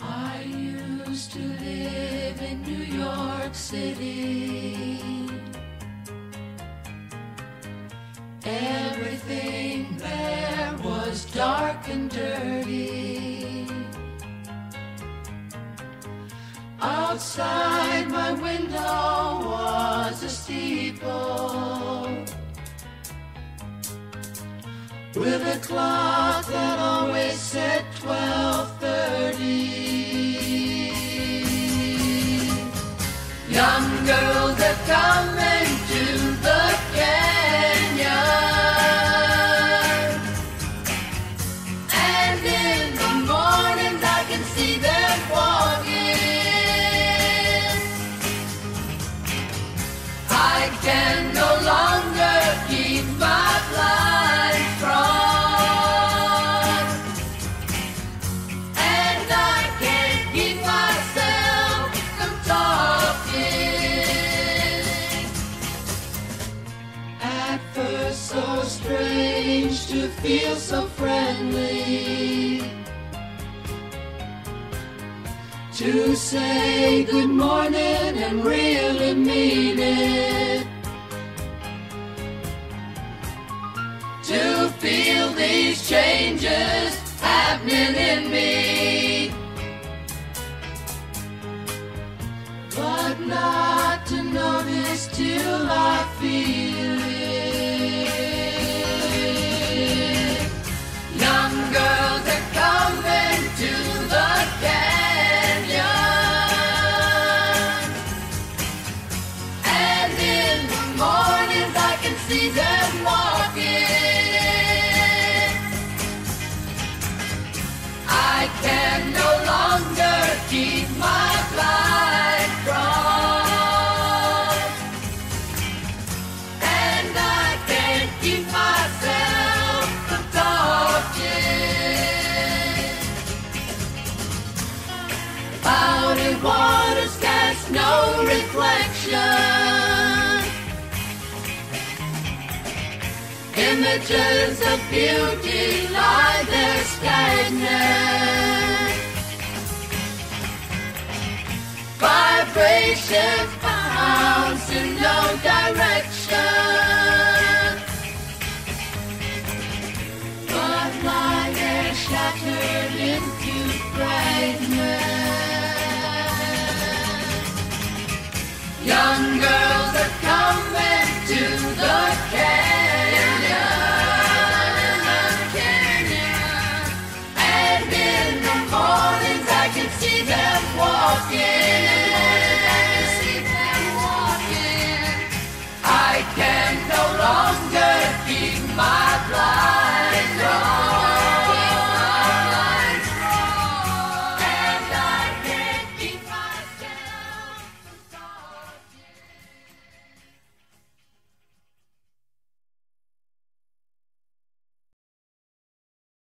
I used to live in New York City. Everything there was dark and dirty. Outside my window was a steeple with a clock Young girls are coming strange to feel so friendly. To say good morning and really mean it. To feel these changes happening in me. I can no longer keep my blind from. And I can't keep myself from talking. Cloudy waters cast no reflection. Images of beauty lie there stagnant. vibration bounds in no direction. But light is shattered into fragments. Young girls are coming to the canyon. and in the mornings I can see them walking.